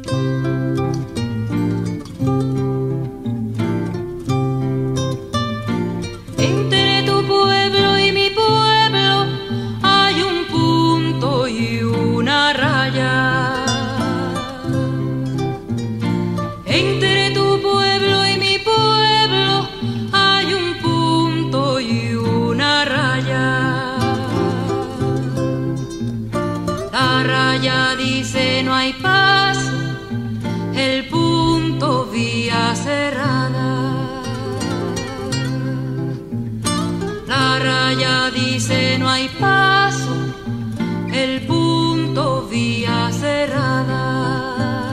Entre tu pueblo y mi pueblo hay un punto y una raya. Entre tu pueblo y mi pueblo hay un punto y una raya. La raya dice no hay paz. raya dice no hay paso, el punto vía cerrada.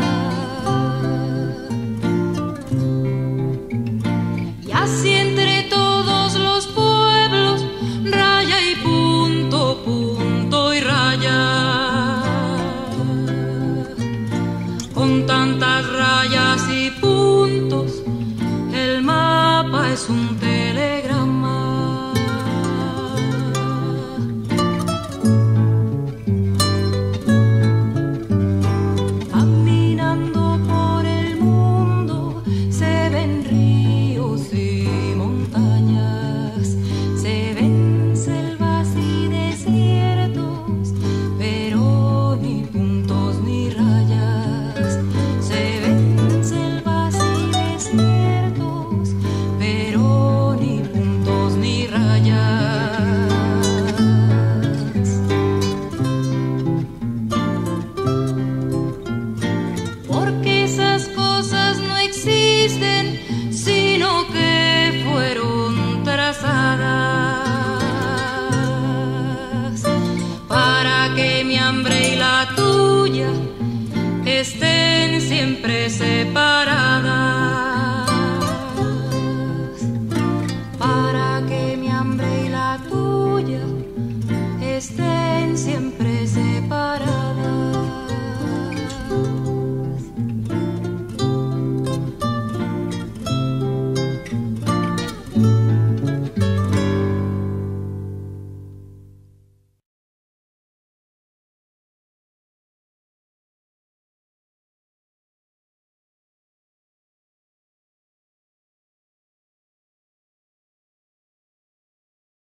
Y así entre todos los pueblos, raya y punto, punto y raya. Con tantas rayas y puntos, el mapa es un tema. estén siempre separados.